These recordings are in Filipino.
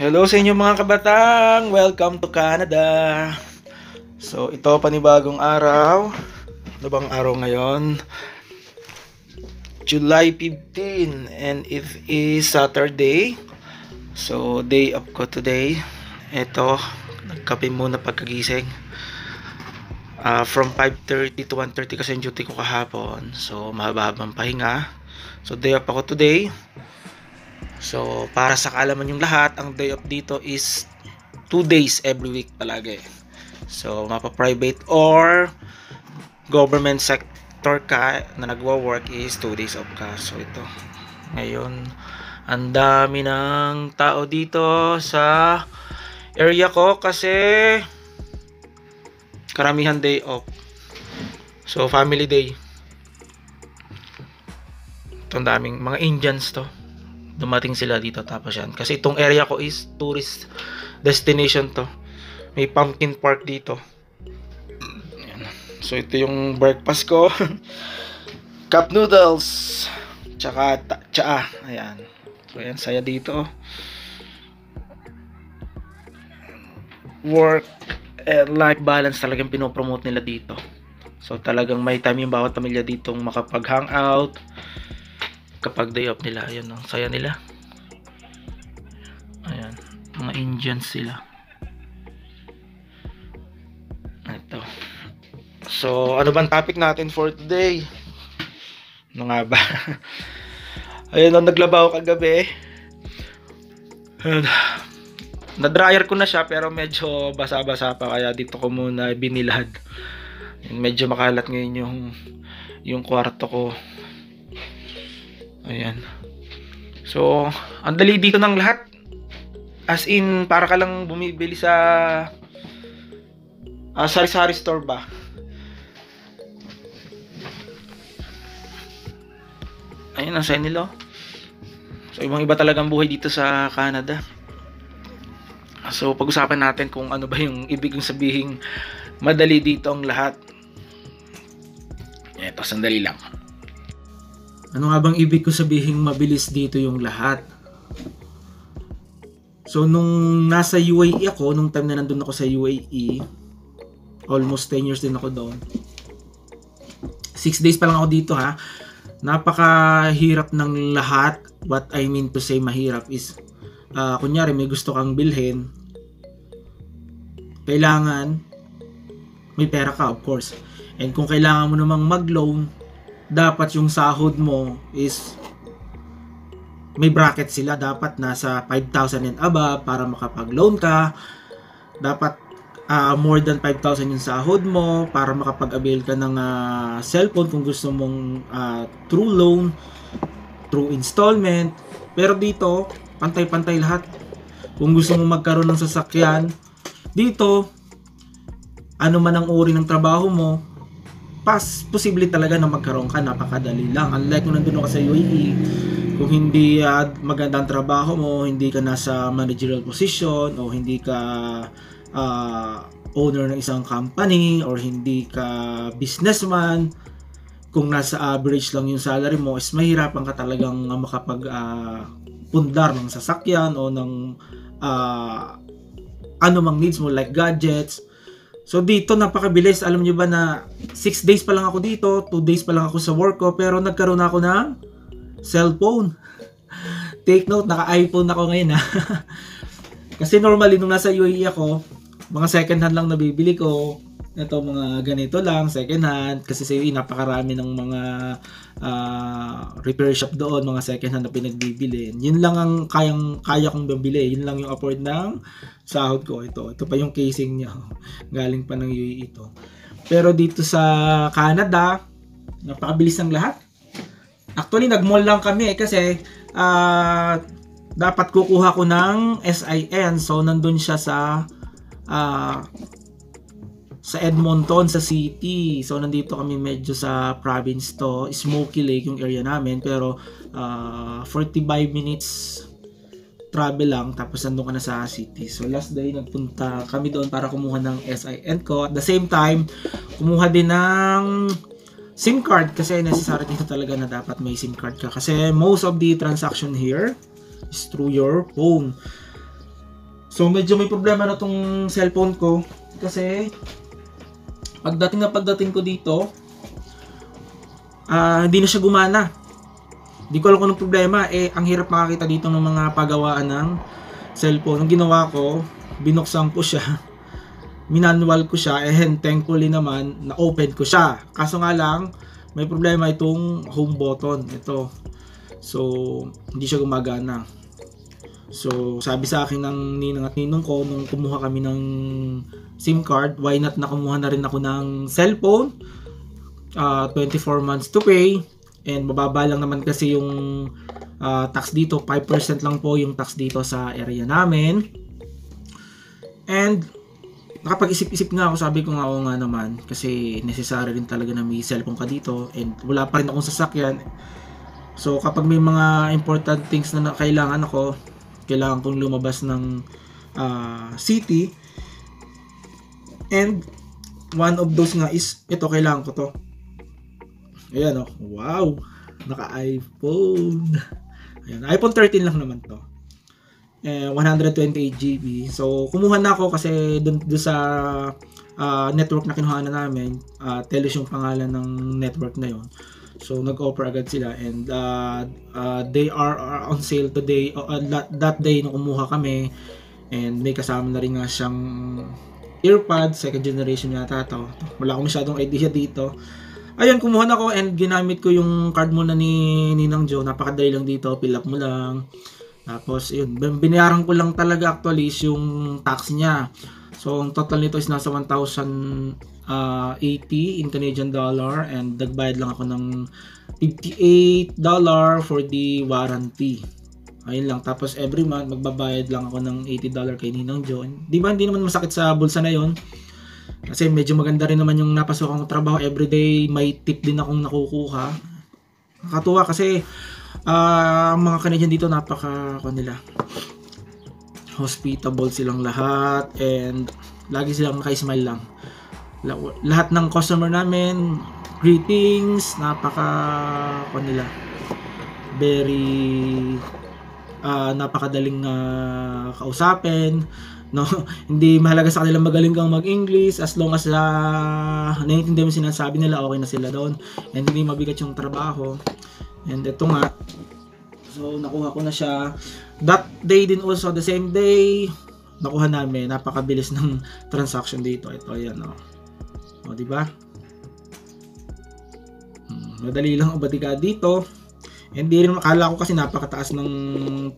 Hello sa inyo mga kabatang! Welcome to Canada! So, ito panibagong araw. Ano bang araw ngayon? July 15 and it is Saturday. So, day off ko today. Ito, nagkape muna pagkagising. Uh, from 5.30 to 1.30 kasi yung duty ko kahapon. So, mahaba-habang pahinga. So, day off ako today. So, para sa kaalaman yung lahat, ang day off dito is 2 days every week palagi. So, mapa-private or government sector ka na nagwo-work is 2 days off ka. So, ito. Ngayon, ang dami ng tao dito sa area ko kasi karamihan day off. So, family day. Ito ang daming mga Indians to dumating sila dito tapos yan. Kasi itong area ko is tourist destination to. May pumpkin park dito. Yan. so ito yung breakfast ko. Cup noodles. Tsaka tsaa. Ayan. So yan saya dito. Work and life balance talagang pinopromote nila dito. So talagang may time yung bawat pamilya ditong makapag hangout kapag day off nila ayun ang saya nila. Ayan mga Indians sila. Ito. So ano bang topic natin for today? Ano nga ba? Ayun ang naglaba kagabi. Na dryer ko na siya pero medyo basa-basa pa kaya dito ko muna binilad. Medyo makalat ngayon yung yung kwarto ko Ayan. So, ang dali dito ng lahat. As in, para ka lang bumibili sa uh, sari-sari store ba? Ayun, ang saya nila. So, ibang iba talagang buhay dito sa Canada. So, pag-usapan natin kung ano ba yung ibig sabihin madali dito ang lahat. Ito, sandali lang. Ano nga bang ibig ko sabihin mabilis dito yung lahat? So, nung nasa UAE ako, nung time na nandun ako sa UAE, almost 10 years din ako doon. 6 days pa lang ako dito ha. Napakahirap ng lahat. What I mean to say mahirap is, uh, kunyari may gusto kang bilhin, kailangan may pera ka of course. And kung kailangan mo namang mag-loan, dapat yung sahod mo is may bracket sila. Dapat nasa 5,000 and above para makapag-loan ka. Dapat uh, more than 5,000 yung sahod mo para makapag-avail ka ng uh, cellphone kung gusto mong uh, true loan true installment. Pero dito pantay-pantay lahat. Kung gusto mong magkaroon ng sasakyan dito ano man ang uri ng trabaho mo pas posible talaga na magkaroon ka. Napakadali lang. Unlike kung nandun ka sa UAE kung hindi uh, maganda ang trabaho mo hindi ka nasa managerial position o hindi ka uh, owner ng isang company or hindi ka businessman kung nasa average lang yung salary mo is mahirapan ka talagang makapag uh, pundar ng sasakyan o ng uh, ano mang needs mo like gadgets So dito napakabilis. Alam niyo ba na 6 days pa lang ako dito, 2 days pa lang ako sa work ko, pero nagkaroon ako ng cellphone. Take note, naka-iPhone ako ngayon ha. Kasi normally nung nasa UAE ako, mga second hand lang nabibili ko. Ito mga ganito lang, second hand. Kasi sa napakarami ng mga uh, repair shop doon, mga second hand na pinagbibili. Yun lang ang kayang kaya kong bibili. Yun lang yung afford ng sahod ko. Ito, ito pa yung casing niya. Galing pa ng UAE ito. Pero dito sa Canada, napakabilis ng lahat. Actually, nag-mall lang kami eh, kasi uh, dapat kukuha ko ng SIN. So, nandun siya sa uh, sa Edmonton, sa city. So, nandito kami medyo sa province to. Smoky Lake yung area namin. Pero, uh, 45 minutes travel lang. Tapos, nandun ka na sa city. So, last day, nagpunta kami doon para kumuha ng SIN ko. At the same time, kumuha din ng SIM card. Kasi necessary dito talaga na dapat may SIM card ka. Kasi most of the transaction here is through your phone. So medyo may problema na tong cellphone ko kasi pagdating na pagdating ko dito ah hindi na siya gumana. Hindi ko alam kung anong problema. Eh, ang hirap makakita dito ng mga pagawaan ng cellphone. Ang ginawa ko, binuksan ko siya. Minanual ko siya. And thankfully naman, na-open ko siya. Kaso nga lang, may problema itong home button. Ito. So, hindi siya gumagana. So, sabi sa akin ng ninang at ninong ko nung kumuha kami ng SIM card, why not na kumuha na rin ako ng cellphone? Uh, 24 months to pay. And mababa lang naman kasi yung uh, tax dito. 5% lang po yung tax dito sa area namin. And nakapag-isip-isip nga ako. Sabi ko nga oo nga naman. Kasi necessary rin talaga na may cellphone ka dito. And wala pa rin akong sasakyan. So kapag may mga important things na kailangan ako kailangan kong lumabas ng uh, city and one of those nga is ito kailangan ko to Ayan. Oh. Wow! Naka-iPhone. Ayan. iPhone 13 lang naman to. Eh, 128 GB. So, kumuha na ako kasi dun, dun sa uh, network na kinuha na namin, uh, Teles yung pangalan ng network na yon. So, nag-offer agad sila and uh, uh, they are, are on sale today, uh, that, that day nung kumuha kami and may kasama na rin nga siyang earpad, second generation yata to. Wala akong masyadong idea dito. Ayun, kumuha na ako and ginamit ko yung card muna ni Ninang Joe. Napakadali lang dito, fill up mo lang. Tapos, yun, binayaran ko lang talaga actually yung tax niya. So, ang total nito is nasa 1,080 uh, in Canadian dollar and nagbayad lang ako ng 58 dollar for the warranty. Ayun lang. Tapos every month magbabayad lang ako ng 80 dollar kay Ninang Joe. Di ba hindi naman masakit sa bulsa na yon? Kasi medyo maganda rin naman yung napasok akong trabaho. Everyday may tip din akong nakukuha. Nakatuwa kasi uh, mga Canadian dito napaka nila hospitable silang lahat and lagi silang naka-smile lang. Lahat ng customer namin greetings, napaka nila very uh, napakadaling uh, kausapin no? Hindi mahalaga sa kanila magaling kang mag-English as long as uh, naiintindihan mo sinasabi nila okay na sila doon. And hindi mabigat yung trabaho. And ito nga so nakuha ko na siya that day din also the same day nakuha namin napakabilis ng transaction dito ito ayan oh. o di ba hmm, madali lang ubadiga dito hindi rin akala ko kasi napakataas ng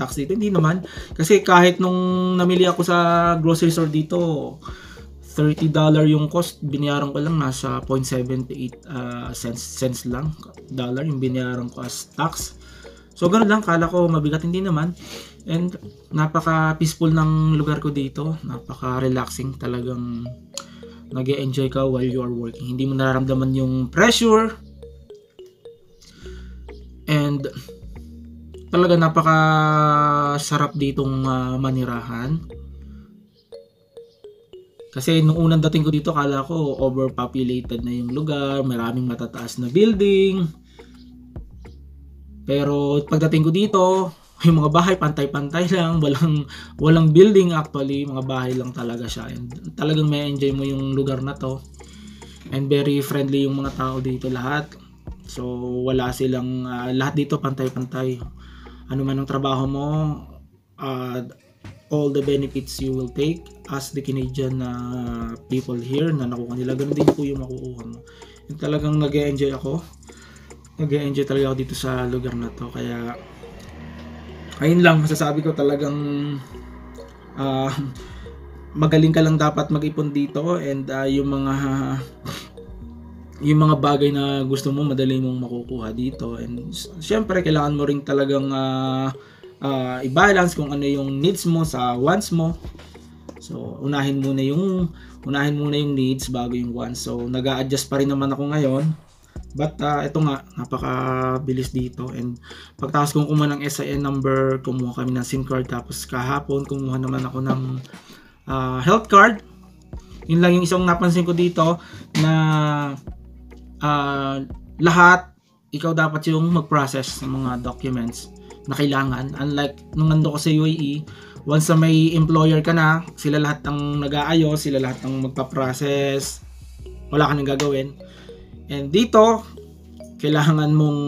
tax dito. Hindi naman. Kasi kahit nung namili ako sa grocery store dito, $30 yung cost, binayaran ko lang nasa 0.78 uh, cents, cents lang dollar yung binayaran ko as tax. So ganoon lang, kala ko mabigat hindi naman. And napaka peaceful ng lugar ko dito, napaka relaxing talagang nag enjoy ka while you are working. Hindi mo nararamdaman yung pressure, And talaga napaka sarap ditong uh, manirahan. Kasi nung unang dating ko dito, kala ko overpopulated na yung lugar, maraming matataas na building. Pero pagdating ko dito, yung mga bahay pantay-pantay lang, walang walang building actually, mga bahay lang talaga siya. And talagang may enjoy mo yung lugar na to. And very friendly yung mga tao dito lahat. So wala silang uh, lahat dito pantay-pantay. Ano man ang trabaho mo, uh, all the benefits you will take as the Canadian uh, people here na nakuha nila. Ganun din po yung makukuha mo. And talagang nag enjoy ako. Nag enjoy talaga ako dito sa lugar na to. Kaya, ayun lang, masasabi ko talagang uh, magaling ka lang dapat mag-ipon dito and uh, yung mga yung mga bagay na gusto mo madali mong makukuha dito. And syempre kailangan mo ring talagang uh, uh, i-balance kung ano yung needs mo sa wants mo. So unahin muna yung unahin muna yung needs bago yung wants. So nag-a-adjust pa rin naman ako ngayon but uh, ito nga napakabilis dito and pagtapos kong kumuha ng SIN number kumuha kami ng SIM card tapos kahapon kumuha naman ako ng uh, health card yun lang yung isang napansin ko dito na uh, lahat ikaw dapat yung mag-process ng mga documents. na kailangan. Unlike nung nando ko sa UAE, once na may employer ka na, sila lahat ang nag-aayos, sila lahat ang magpa-process, wala ka nang gagawin. And dito, kailangan mong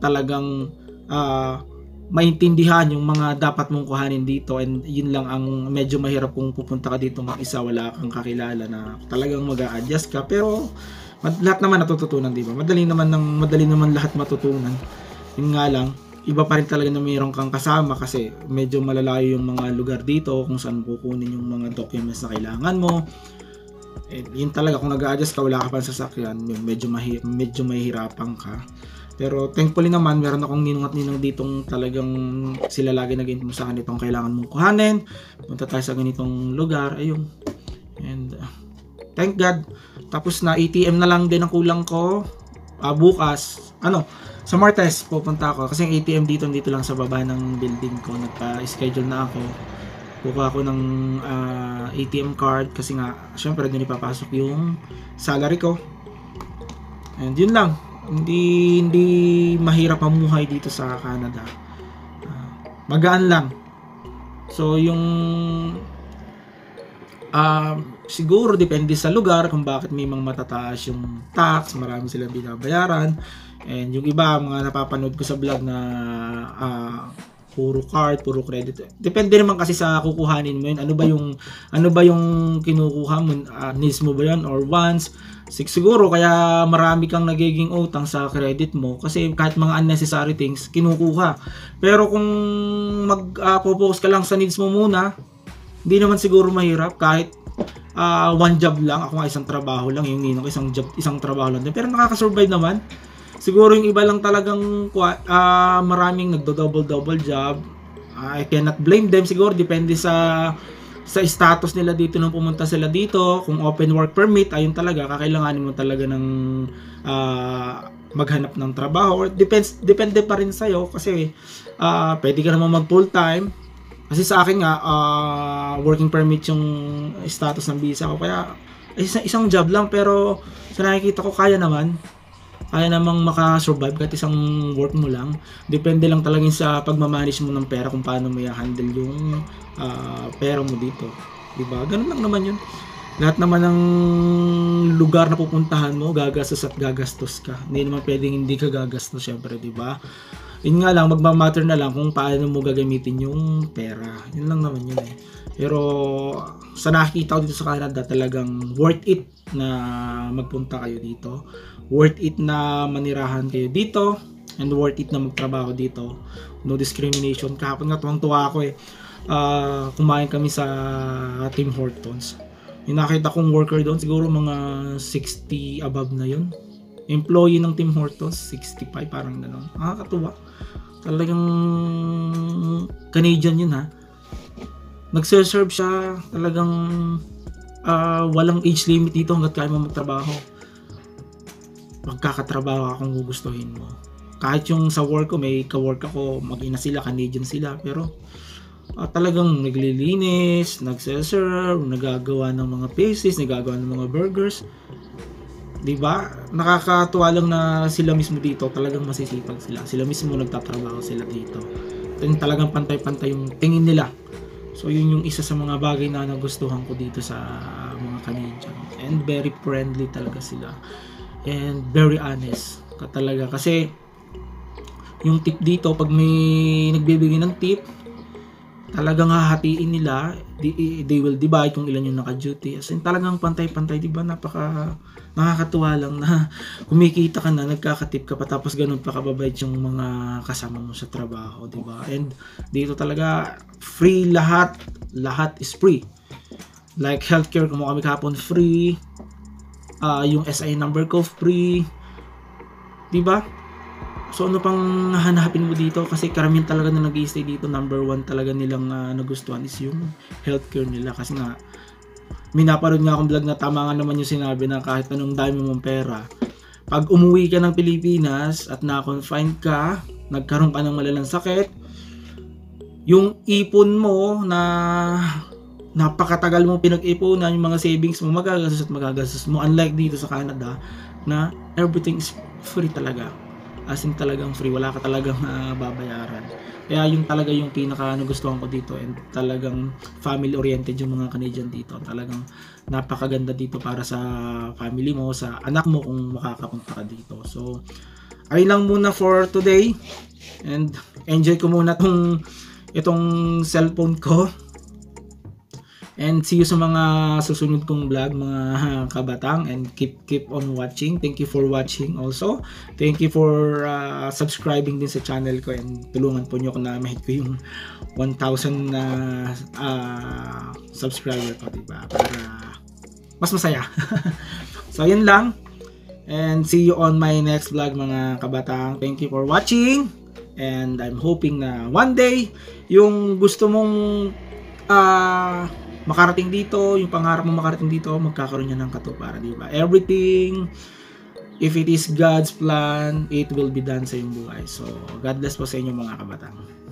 talagang uh, maintindihan yung mga dapat mong kuhanin dito. And yun lang ang medyo mahirap kung pupunta ka dito mag-isa wala kang kakilala na talagang mag adjust ka. Pero mad- lahat naman natututunan di ba? Madali naman ng madali naman lahat matutunan. Yun nga lang iba pa rin talaga na mayroon kang kasama kasi medyo malalayo yung mga lugar dito kung saan kukunin yung mga documents na kailangan mo. Eh, yun talaga kung nag-adjust ka wala ka pa sa sasakyan, medyo mahi- medyo mahihirapan ka. Pero thankfully naman, meron akong ninong at ninong ditong talagang sila lagi nag mo sa akin kailangan mong kuhanin. Punta tayo sa ganitong lugar. Ayun. And uh, thank God. Tapos na ATM na lang din ang kulang ko. Uh, bukas. Ano? Sa Martes pupunta ako. Kasi ang ATM dito, dito lang sa baba ng building ko. Nagpa-schedule na ako. Kukuha ako ng uh, ah, ATM card. Kasi nga, syempre, doon ipapasok yung salary ko. And yun lang hindi hindi mahirap mamuhay dito sa Canada. Uh, magaan lang. So yung uh, siguro depende sa lugar kung bakit may mga matataas yung tax, marami silang binabayaran. And yung iba, mga napapanood ko sa vlog na uh, puro card, puro credit. Depende naman kasi sa kukuhanin mo yun. Ano ba yung ano ba yung kinukuha mo? Uh, needs mo ba yun or wants? siguro kaya marami kang nagiging utang sa credit mo kasi kahit mga unnecessary things kinukuha. Pero kung mag-focus ka lang sa needs mo muna, hindi naman siguro mahirap kahit uh, one job lang, ako nga isang trabaho lang, yung ninong isang job, isang trabaho lang. Pero nakaka-survive naman. Siguro yung iba lang talagang uh, maraming nagdo-double-double job. Uh, I cannot blame them. Siguro depende sa sa status nila dito nung pumunta sila dito, kung open work permit, ayun talaga, kakailanganin mo talaga ng uh, maghanap ng trabaho. Or depends depende pa rin sa iyo kasi uh, pwede ka naman mag full time kasi sa akin nga uh, working permit yung status ng visa ko. Kaya isang, isang job lang. Pero sa nakikita ko kaya naman kaya namang makasurvive kahit isang work mo lang. Depende lang talaga sa pagmamanage mo ng pera kung paano mo i-handle yung uh, pera mo dito. 'Di ba? Ganun lang naman 'yun. Lahat naman ng lugar na pupuntahan mo, gagastos at gagastos ka. Hindi naman pwedeng hindi ka gagastos, syempre, 'di ba? Yun nga lang, magmamatter na lang kung paano mo gagamitin yung pera. Yun lang naman yun eh. Pero sa nakikita ko dito sa Canada, talagang worth it na magpunta kayo dito worth it na manirahan kayo dito and worth it na magtrabaho dito. No discrimination. Kahapon nga tuwang-tuwa ako eh. Uh, kumain kami sa Tim Hortons. Yung nakita kong worker doon, siguro mga 60 above na yun. Employee ng Tim Hortons, 65, parang gano'n. Nakakatuwa. Talagang Canadian yun ha. Nagserve siya, talagang uh, walang age limit dito hanggat kaya mo magtrabaho magkakatrabaho akong gugustuhin mo. Kahit yung sa work ko, may ka-work ako, mag-ina sila, Canadian sila, pero uh, talagang naglilinis, nagse-serve, nagagawa ng mga pastries, nagagawa ng mga burgers. 'Di ba? Nakakatuwa lang na sila mismo dito, talagang masisipag sila. Sila mismo nagtatrabaho sila dito. Then talagang pantay-pantay yung tingin nila. So yun yung isa sa mga bagay na nagustuhan ko dito sa mga Canadian. And very friendly talaga sila and very honest ka talaga kasi yung tip dito pag may nagbibigay ng tip talagang hahatiin nila they, will divide kung ilan yung naka-duty. As in talagang pantay-pantay di ba? Napaka nakakatuwa lang na kumikita ka na nagkakatip ka pa tapos ganun pa kababayad yung mga kasama mo sa trabaho di ba? And dito talaga free lahat. Lahat is free. Like healthcare kung kami kahapon free. Uh, yung SI number ko free. 'Di ba? So ano pang hanapin mo dito kasi karamihan talaga na nag-stay dito number one talaga nilang uh, nagustuhan is yung healthcare nila kasi nga minaparod nga akong vlog na tama nga naman yung sinabi na kahit anong dami mong pera pag umuwi ka ng Pilipinas at na-confine ka nagkaroon ka ng malalang sakit yung ipon mo na napakatagal mo pinag-ipunan yung mga savings mo, magagastos at magagastos mo. Unlike dito sa Canada, na everything is free talaga. As in talagang free wala ka talagang uh, babayaran. Kaya yung talaga yung pinaka nagustuhan ko dito and talagang family oriented yung mga Canadian dito. Talagang napakaganda dito para sa family mo sa anak mo kung makakapunta ka dito. So ayun lang muna for today and enjoy ko muna tong itong cellphone ko And see you sa mga susunod kong vlog mga kabatang and keep keep on watching. Thank you for watching also. Thank you for uh, subscribing din sa channel ko and tulungan po niyo ako na mahit ko yung 1,000 na uh, uh, subscriber ko, diba? Para mas masaya. so, yun lang. And see you on my next vlog mga kabatang. Thank you for watching. And I'm hoping na one day, yung gusto mong uh, makarating dito, yung pangarap mo makarating dito, magkakaroon niya ng katuparan, di ba? Everything, if it is God's plan, it will be done sa iyong buhay. So, God bless po sa inyo mga kabatang.